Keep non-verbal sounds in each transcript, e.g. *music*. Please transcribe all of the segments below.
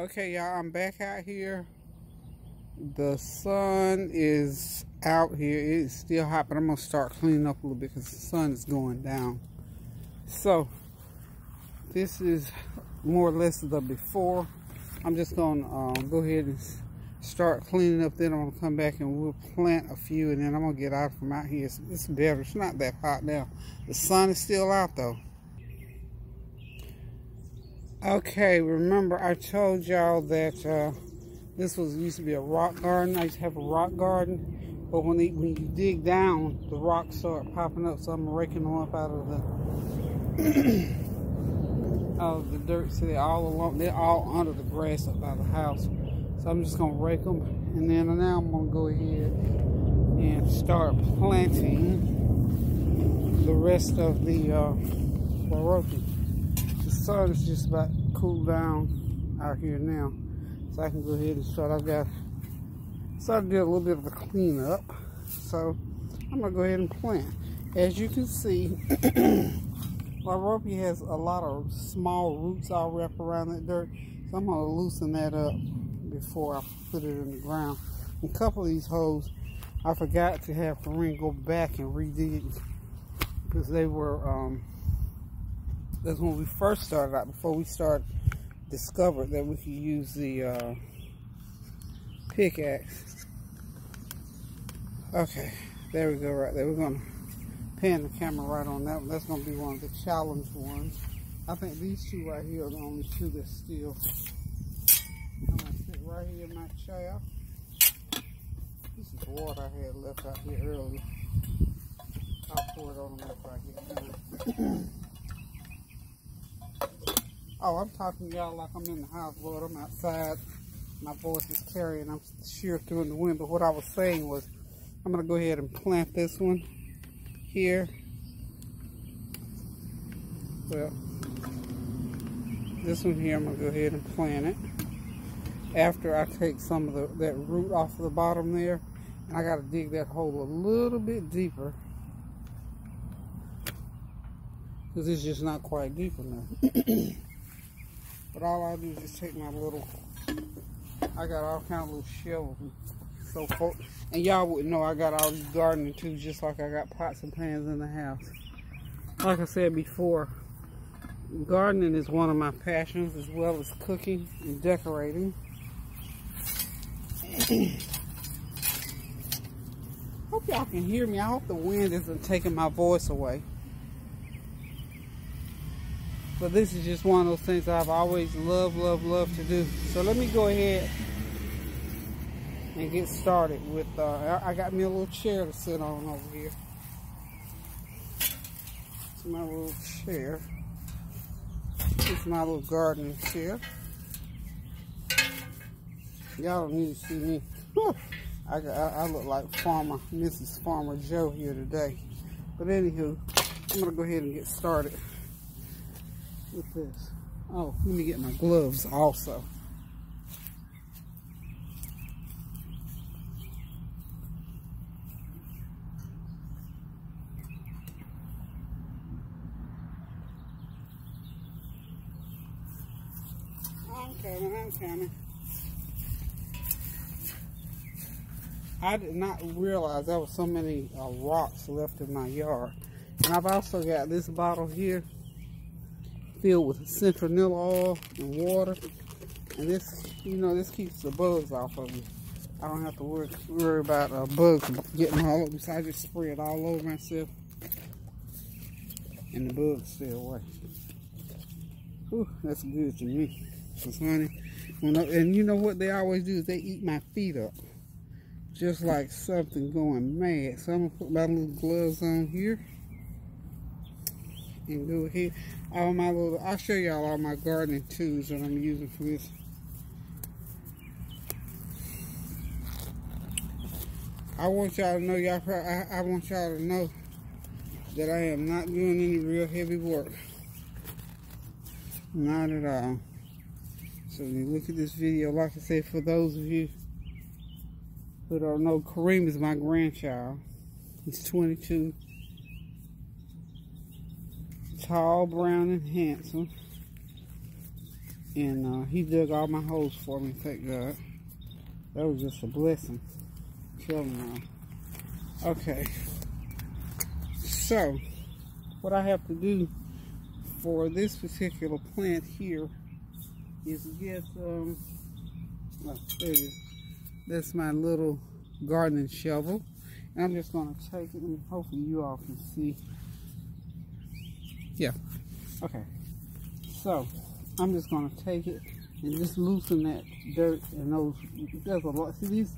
Okay, y'all, I'm back out here. The sun is out here. It's still hot, but I'm going to start cleaning up a little bit because the sun is going down. So, this is more or less the before. I'm just going to uh, go ahead and start cleaning up. Then I'm going to come back and we'll plant a few, and then I'm going to get out from out here. It's, it's better. It's not that hot now. The sun is still out, though. Okay, remember I told y'all that uh, this was used to be a rock garden. I used to have a rock garden, but when, they, when you dig down, the rocks start popping up. So I'm raking them up out of the *clears throat* of the dirt. So they're all along, they're all under the grass up by the house. So I'm just gonna rake them, and then now I'm gonna go ahead and start planting the rest of the uh, sun is just about cooled down out here now. So I can go ahead and start. I've got started to do a little bit of a cleanup. So I'm gonna go ahead and plant. As you can see, *clears throat* Liriope has a lot of small roots all wrapped around that dirt. So I'm gonna loosen that up before I put it in the ground. A couple of these holes, I forgot to have Kareem go back and redig because they were um, that's when we first started out, before we started, discovered that we could use the uh, pickaxe. Okay, there we go right there. We're going to pan the camera right on that one. That's going to be one of the challenge ones. I think these two right here are the only two that still. I'm going to sit right here in my chair. This is water I had left out here earlier. I'll pour it on them after I get done. Oh, I'm talking to y'all like I'm in the house, Lord. I'm outside. My voice is carrying. I'm sure through in the wind. But what I was saying was, I'm going to go ahead and plant this one here. Well, this one here, I'm going to go ahead and plant it. After I take some of the, that root off of the bottom there, and I got to dig that hole a little bit deeper because it's just not quite deep enough. *clears throat* But all I do is just take my little, I got all kind of little shelves and so forth. And y'all wouldn't know I got all these gardening tools just like I got pots and pans in the house. Like I said before, gardening is one of my passions as well as cooking and decorating. hope y'all can hear me. I hope the wind isn't taking my voice away. But this is just one of those things I've always loved, loved, loved to do. So let me go ahead and get started with, uh, I got me a little chair to sit on over here. It's my little chair. It's my little garden chair. Y'all don't need to see me. I, I, I look like Farmer, Mrs. Farmer Joe here today. But anywho, I'm to go ahead and get started with this. Oh, let me get my gloves also. I'm coming, I'm. I did not realize there was so many uh, rocks left in my yard. And I've also got this bottle here filled with citronella oil and water. And this, you know, this keeps the bugs off of me. I don't have to worry, worry about uh, bugs getting all over. So I just spray it all over myself. And the bugs stay away. Whew, that's good to me. Cause honey, when I, and you know what they always do is they eat my feet up. Just like something going mad. So I'm gonna put my little gloves on here and go ahead. All my little, I'll show y'all all my gardening tools that I'm using for this. I want y'all to know, y'all. I, I want y'all to know that I am not doing any real heavy work. Not at all. So when you look at this video, like I said, for those of you who don't know, Kareem is my grandchild. He's 22 tall, brown, and handsome. And uh, he dug all my holes for me, thank God. That was just a blessing. Killing them. Okay. So, what I have to do for this particular plant here is get, um, there it is. That's my little gardening shovel. And I'm just going to take it and hopefully you all can see. Yeah. Okay. So, I'm just going to take it and just loosen that dirt and those. There's a lot. See, these,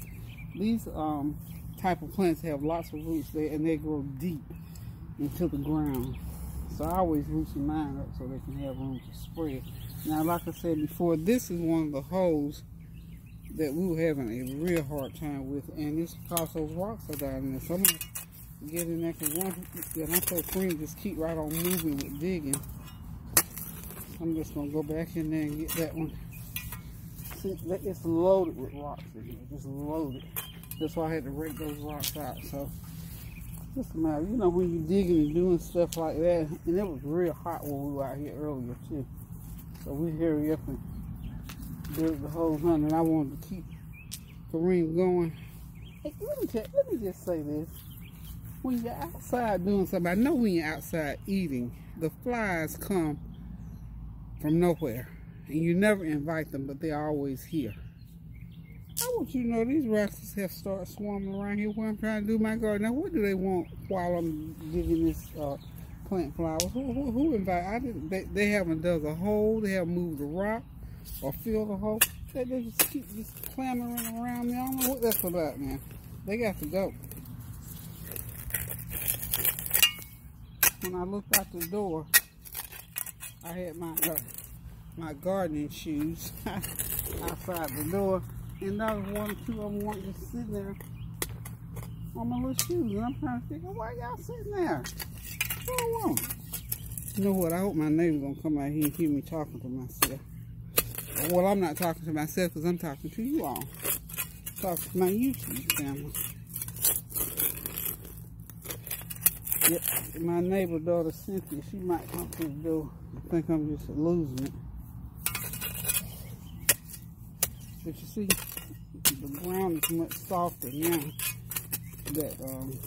these um, type of plants have lots of roots there and they grow deep into the ground. So I always loosen mine up so they can have room to spread. Now, like I said before, this is one of the holes that we were having a real hard time with, and it's because those rocks are down there. So I'm going to get in there because one, yeah, I'm so free just keep right on moving with digging. I'm just to go back in there and get that one. See, it's loaded with rocks in here, just loaded. That's why I had to rake those rocks out. So, just a matter, you know, when you're digging and doing stuff like that, and it was real hot when we were out here earlier too. So we hurry up and dug the whole hunt, and I wanted to keep Kareem going. Hey, let me let me just say this: when you're outside doing something, I know when you're outside eating, the flies come from nowhere, and you never invite them, but they're always here. I want you to know these rascals have started swarming around here when I'm trying to do my garden. Now, what do they want while I'm digging this uh, plant flowers? Who, who, who invite? I didn't. They, they haven't dug a hole. They haven't moved a rock or filled a hole. They, they just keep just clamoring around me. I don't know what that's about, man. They got to go. When I looked out the door, I had my uh, my gardening shoes *laughs* outside the door. And that was one or two of them wanting to sit there on my little shoes. And I'm trying to figure, why y'all sitting there? What I want? You know what? I hope my neighbor's going to come out here and hear me talking to myself. Well, I'm not talking to myself because I'm talking to you all. Talking to my YouTube family. My neighbor daughter Cynthia, she might come to the door. I think I'm just losing it. But you see, the ground is much softer now that um,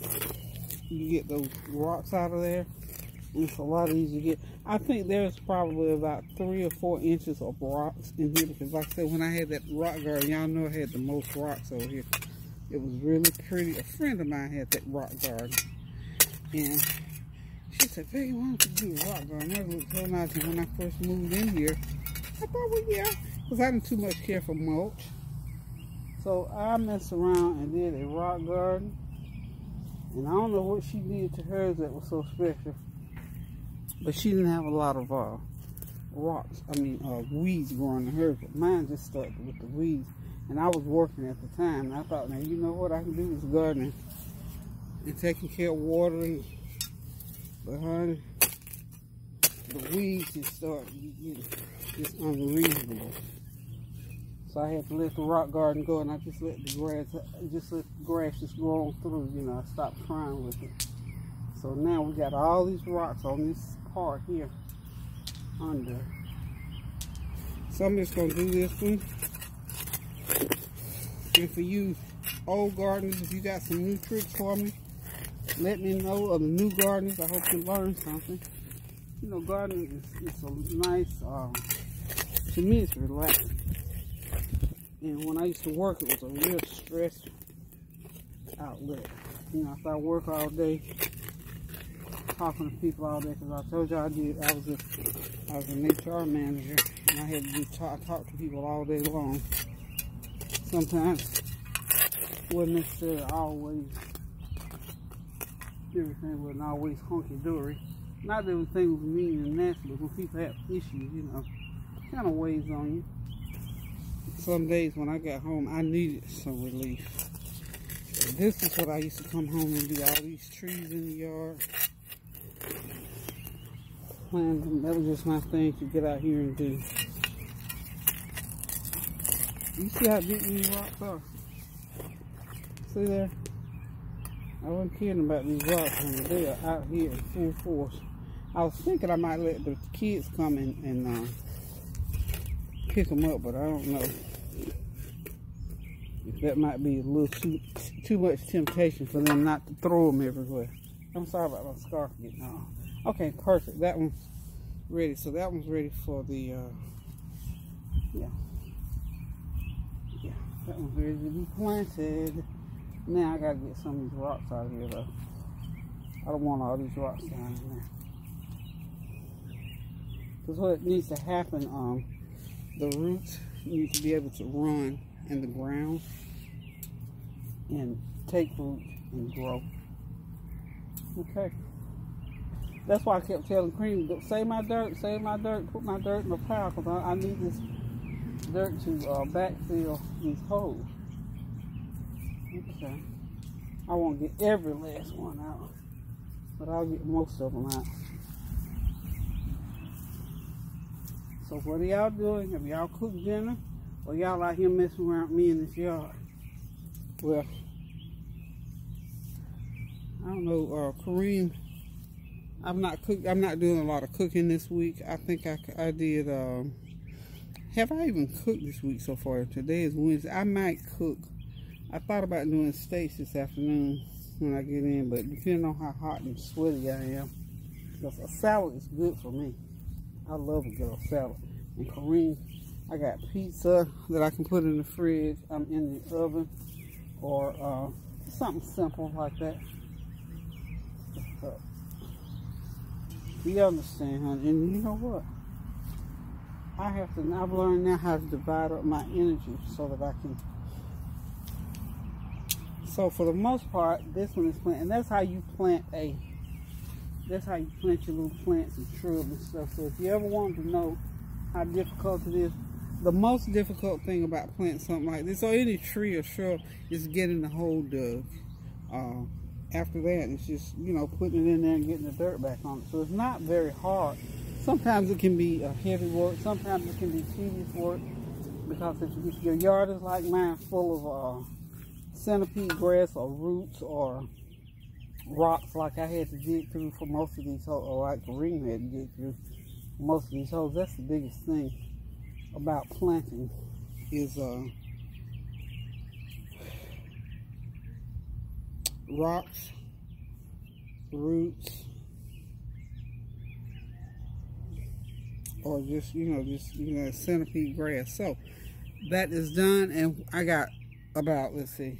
you get those rocks out of there. It's a lot easier to get. I think there's probably about three or four inches of rocks in here because like I said, when I had that rock garden, y'all know I had the most rocks over here. It was really pretty. A friend of mine had that rock garden. And she said, Peggy, why don't you do a rock garden? Looked so nice. When I first moved in here, I thought, well, yeah, because I didn't too much care for mulch. So I messed around and did a rock garden. And I don't know what she did to hers that was so special. But she didn't have a lot of uh, rocks, I mean uh, weeds growing in hers. But mine just started with the weeds. And I was working at the time. And I thought, now you know what I can do is gardening and taking care of watering. Honey, the weeds just start getting just unreasonable. So I had to let the rock garden go and I just let the grass, just let the grass just grow through, you know, I stopped trying with it. So now we got all these rocks on this part here under. So I'm just gonna do this one. And for you old gardeners, if you got some new tricks for me, let me know of the new gardens. I hope you learned something. You know, gardening is, is a nice, um, to me it's relaxing. And when I used to work, it was a real stress outlet. You know, if I work all day, talking to people all day, because I told you I did, I was, a, I was an HR manager, and I had to talk, talk to people all day long. Sometimes, wasn't necessarily always, everything wasn't always hunky-dory. Not that everything was mean and nasty, but when people have issues, you know, kind of weighs on you some days when I got home, I needed some relief. And this is what I used to come home and do, all these trees in the yard. Planting, that was just my thing to get out here and do. You see how deep these rocks are? See there? I wasn't kidding about these rocks, they are out here in full force. I was thinking I might let the kids come in and uh, pick them up, but I don't know if that might be a little too too much temptation for them not to throw them everywhere. I'm sorry about my scarf getting off. Okay, perfect. That one's ready. So that one's ready for the, uh, yeah. Yeah, that one's ready to be planted. Now I gotta get some of these rocks out of here though. I don't want all these rocks down in there. Because what needs to happen, um, the roots need to be able to run in the ground and take root and grow. Okay. That's why I kept telling Kareem, save my dirt, save my dirt, put my dirt in the pile because I, I, need this dirt to uh, backfill these holes. Okay. I won't get every last one out, but I'll get most of them out. So what are y'all doing? Have y'all cooked dinner? Or y'all out here messing around me in this yard? Well, I don't know, uh, Kareem, I'm not cook. I'm not doing a lot of cooking this week. I think I, I did, um, have I even cooked this week so far? Today is Wednesday. I might cook. I thought about doing steaks this afternoon when I get in, but depending on how hot and sweaty I am, because a salad is good for me. I love a good salad. And Kareem, I got pizza that I can put in the fridge. I'm in the oven or uh, something simple like that. you understand, honey. And you know what? I have to, I've learned now how to divide up my energy so that I can. So for the most part, this one is planted. and that's how you plant a, that's how you plant your little plants and shrubs and stuff. So if you ever want to know how difficult it is, the most difficult thing about planting something like this, or any tree or shrub, is getting the hole dug. Uh, after that, it's just, you know, putting it in there and getting the dirt back on it. So it's not very hard. Sometimes it can be a heavy work. Sometimes it can be tedious work. Because if your yard is like mine, full of uh, centipede grass or roots or rocks like I had to dig through for most of these holes, or like ring had to dig through most of these holes, that's the biggest thing about planting is uh, rocks, roots, or just, you know, just, you know, centipede grass. So that is done and I got about, let's see,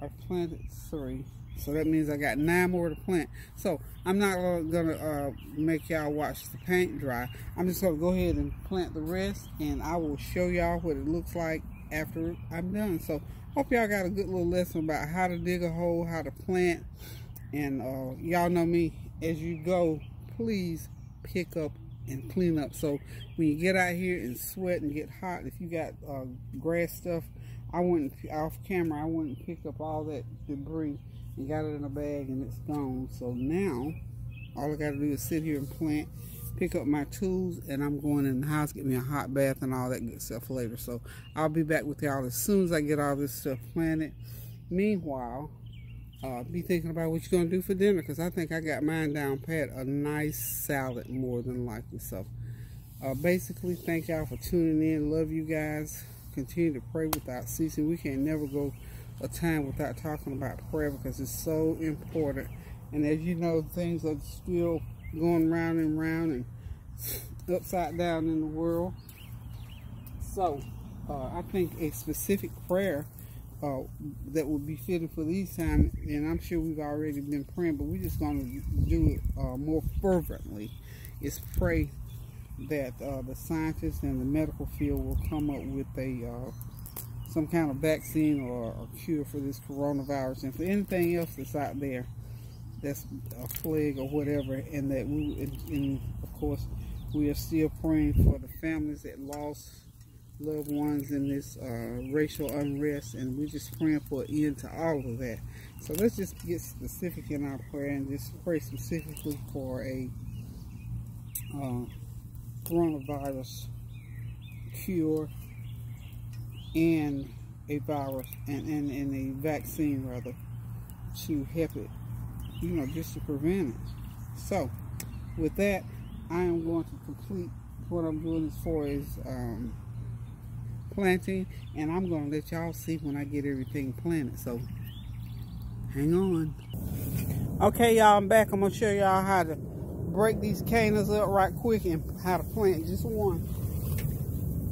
I've planted three. So that means I got nine more to plant. So I'm not gonna uh, make y'all watch the paint dry. I'm just gonna go ahead and plant the rest and I will show y'all what it looks like after I'm done. So hope y'all got a good little lesson about how to dig a hole, how to plant. And uh, y'all know me, as you go, please pick up and clean up. So when you get out here and sweat and get hot, if you got uh, grass stuff, I wouldn't, off camera, I wouldn't pick up all that debris and got it in a bag and it's gone. So now, all I got to do is sit here and plant pick up my tools and I'm going in the house, get me a hot bath and all that good stuff later. So I'll be back with y'all as soon as I get all this stuff planted. Meanwhile, uh, be thinking about what you're going to do for dinner because I think I got mine down pat. A nice salad more than likely. So uh, basically, thank y'all for tuning in. Love you guys. Continue to pray without ceasing. We can never go a time without talking about prayer because it's so important. And as you know, things are still going round and round and *sniffs* upside down in the world. So, uh, I think a specific prayer uh, that would be fitting for these times, and I'm sure we've already been praying, but we're just going to do it uh, more fervently, is pray that uh, the scientists and the medical field will come up with a uh, some kind of vaccine or a cure for this coronavirus and for anything else that's out there that's a plague or whatever, and that we, and, and of course, we are still praying for the families that lost loved ones in this uh, racial unrest, and we're just praying for an end to all of that. So let's just get specific in our prayer and just pray specifically for a uh, coronavirus cure and a virus and, and, and a vaccine rather to help it you know, just to prevent it. So, with that, I am going to complete what I'm doing as far as um, planting, and I'm gonna let y'all see when I get everything planted. So hang on. Okay, y'all, I'm back. I'm gonna show y'all how to break these cannas up right quick and how to plant just one.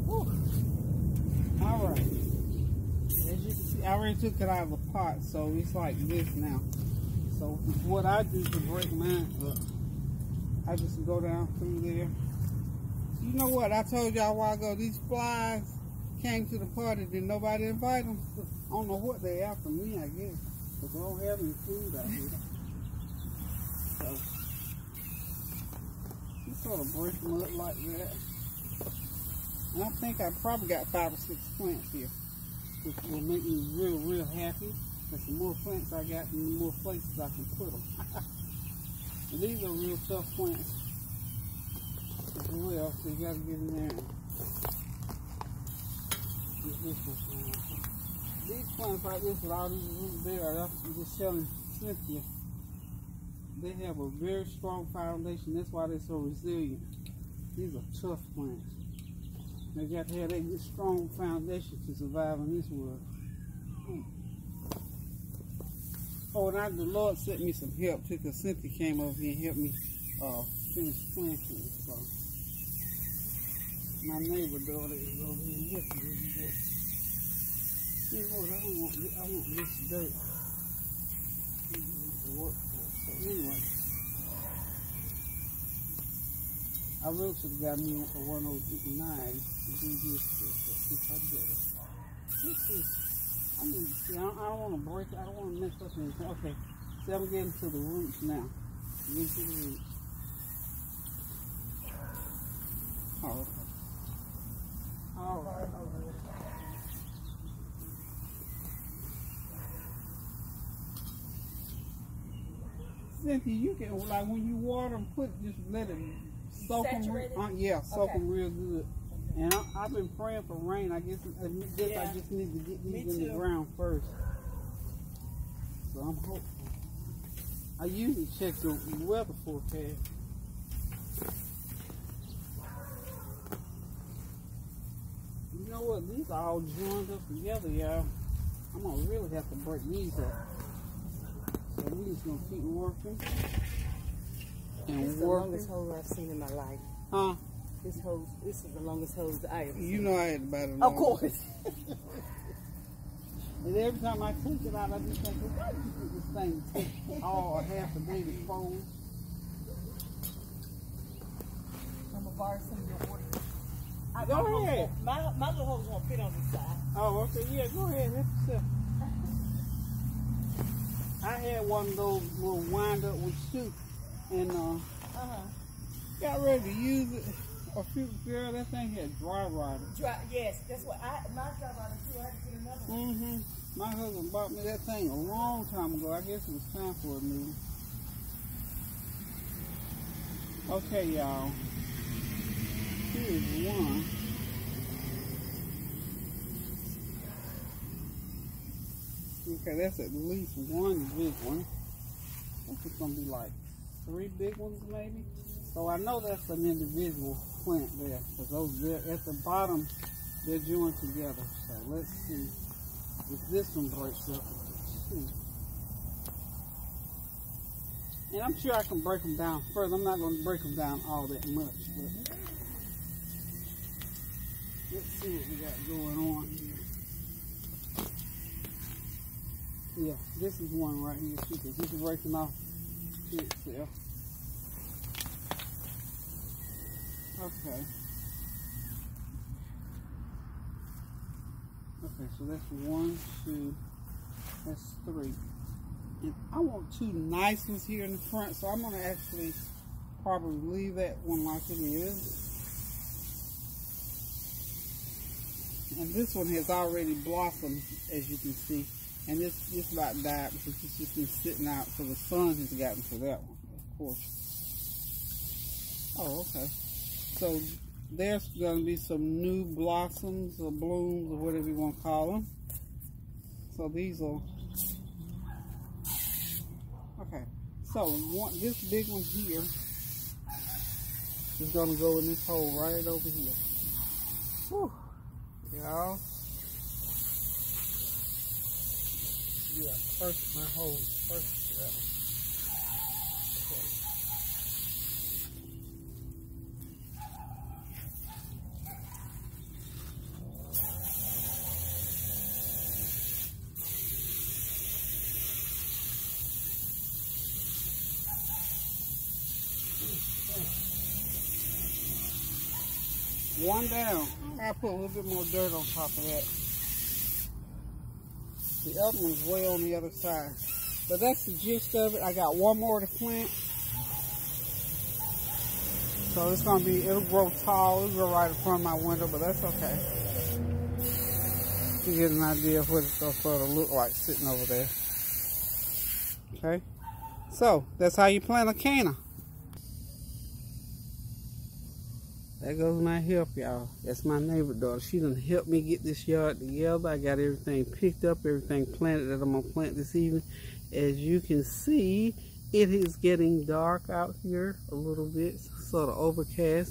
Whew. All right. As you can see, I already took it out of a pot, so it's like this now. So what I do to break mine up, I just go down through there. You know what? I told y'all a while ago, these flies came to the party. Did nobody invite them? I don't know what they after me, I guess. But they don't have any food out here. So, sort of break them up like that. And I think I probably got five or six plants here, which will make me real, real happy. Because the more plants I got, the more places I can put them. *laughs* and these are real tough plants as well, so you gotta get in there. These plants like this with all these roots there, I'm just telling Cynthia, they have a very strong foundation. That's why they're so resilient. These are tough plants. They got to have a strong foundation to survive in this world. Hmm. Oh, and I, the Lord sent me some help too, because Cynthia came over here and helped me uh, finish planting. So my neighbor daughter is over here me. You know what? I want. I want this dirt to work for. So anyway, I will have got me a 109 to do this. If I did it. This is. I to see. I don't, don't want to break it. I don't want to mess up anything. Okay. See, I'm getting to the roots now. Getting to the roots. Oh, okay. All right. All right. Cynthia, you can like when you water them, put just let it soak them. Uh, yeah, soak Okay. them real good. And I, I've been praying for rain. I guess I guess I just need to get Me these in the ground first. So I'm hopeful. I usually check the weather forecast. You know what? These are all joined up together, y'all. I'm gonna really have to break these up. So we just gonna keep working and This is the working. longest hose I've seen in my life. Huh? This hose, this is the longest hose I ever You know I had about it. Of course. And every time I take it out, I just think, well, why did you put this thing *laughs* all half a day to fold? I'm gonna borrow some of your. I, Go my ahead. My, my little hose won't fit on this side. Oh, okay, yeah, go ahead, help uh, yourself. I had one of those little wind up with soup and uh, Uh-huh. got ready to use it. A few girl, that thing had dry rotted. Dry, yes, that's what I, my dry rotted too. I had to get another one. Mm-hmm. My husband bought me that thing a long time ago. I guess it was time for a new one. Okay, y'all. Here's one. Okay, that's at least one big one. This is gonna be like three big ones maybe. So I know that's an individual plant there. Because those at the bottom they're joined together. So let's see if this one breaks up. Hmm. And I'm sure I can break them down further. I'm not going to break them down all that much, but let's see what we got going on here. Yeah, this is one right here too, this is breaking off itself. Okay. Okay, so that's one, two, that's three. And I want two nice ones here in the front, so I'm gonna actually probably leave that one like it is. And this one has already blossomed, as you can see. And this just about died because it's just been sitting out, so the sun has gotten to that one, of course. Oh, okay. So there's going to be some new blossoms or blooms or whatever you want to call them. So these are okay. So one, this big one here is going to go in this hole right over here. Whew. Y'all. Yeah, first my hose first. Yeah. One down. I put a little bit more dirt on top of that. The other one's way on the other side. But that's the gist of it. I got one more to plant. So it's gonna be, it'll grow tall. It'll grow right in front of my window, but that's okay. You get an idea of what it's gonna look like sitting over there. Okay. So that's how you plant a canna. There goes my help, y'all. That's my neighbor daughter. She done helped me get this yard together. I got everything picked up, everything planted that I'm gonna plant this evening. As you can see, it is getting dark out here a little bit, sort of overcast.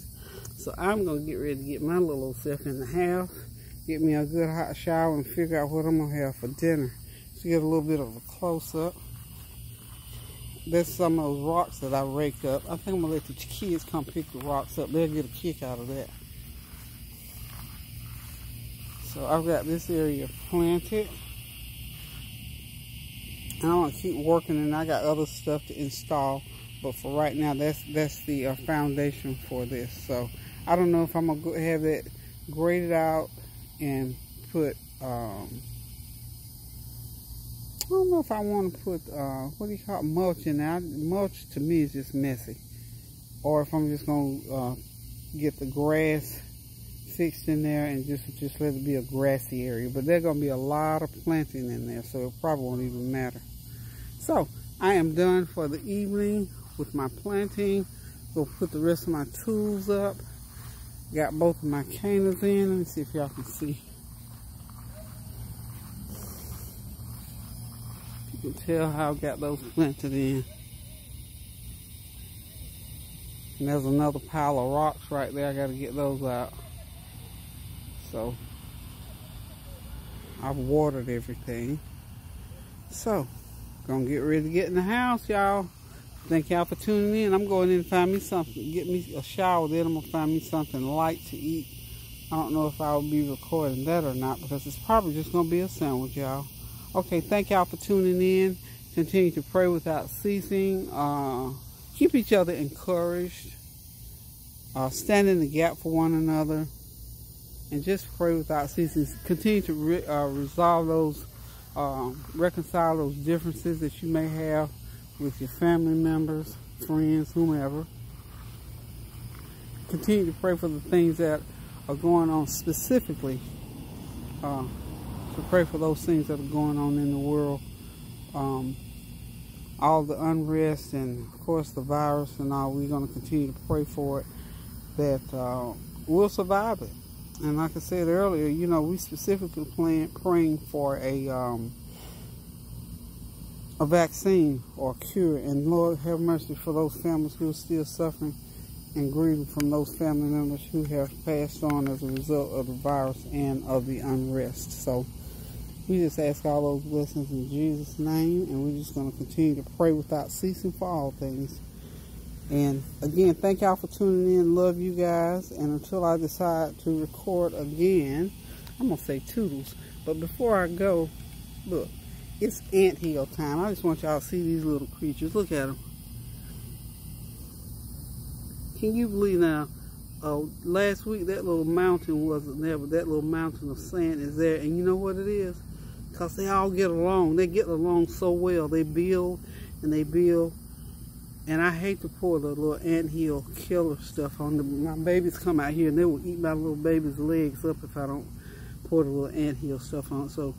So I'm gonna get ready to get my little self in the house, get me a good hot shower, and figure out what I'm gonna have for dinner. To get a little bit of a close up. There's some of those rocks that I raked up. I think I'm gonna let the kids come pick the rocks up. They'll get a kick out of that. So I've got this area planted. And I'm gonna keep working and I got other stuff to install. But for right now, that's that's the uh, foundation for this. So I don't know if I'm gonna have it graded out and put um, I don't know if I want to put, uh, what do you call it, mulch in there. Mulch to me is just messy. Or if I'm just going to uh, get the grass fixed in there and just just let it be a grassy area. But there's going to be a lot of planting in there, so it probably won't even matter. So, I am done for the evening with my planting. Go put the rest of my tools up. Got both of my cannas in. Let me see if y'all can see. Tell how I got those planted in. And there's another pile of rocks right there. I got to get those out. So, I've watered everything. So, gonna get ready to get in the house, y'all. Thank y'all for tuning in. I'm going in to find me something, get me a shower. Then I'm gonna find me something light to eat. I don't know if I'll be recording that or not because it's probably just gonna be a sandwich, y'all. Okay, thank y'all for tuning in. Continue to pray without ceasing. Uh, keep each other encouraged. Uh, stand in the gap for one another. And just pray without ceasing. Continue to re uh, resolve those, um, reconcile those differences that you may have with your family members, friends, whomever. Continue to pray for the things that are going on specifically. Uh, to pray for those things that are going on in the world. Um, all the unrest and, of course, the virus and all. We're going to continue to pray for it that uh, we'll survive it. And like I said earlier, you know, we specifically plan, praying for a um, a vaccine or cure. And Lord, have mercy for those families who are still suffering and grieving from those family members who have passed on as a result of the virus and of the unrest. So we just ask all those blessings in Jesus' name, and we're just going to continue to pray without ceasing for all things. And again, thank y'all for tuning in. Love you guys. And until I decide to record again, I'm going to say toodles. But before I go, look, it's ant hill time. I just want y'all to see these little creatures. Look at them. Can you believe now? Uh, last week that little mountain wasn't there, but that little mountain of sand is there. And you know what it is? Because they all get along. They get along so well. They build and they build. And I hate to pour the little ant hill killer stuff on them. My babies come out here and they will eat my little baby's legs up if I don't pour the little ant hill stuff on. So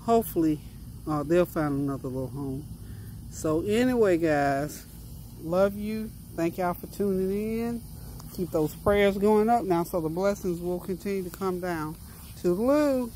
hopefully uh, they'll find another little home. So anyway, guys, love you. Thank y'all for tuning in. Keep those prayers going up now so the blessings will continue to come down. Toodaloo.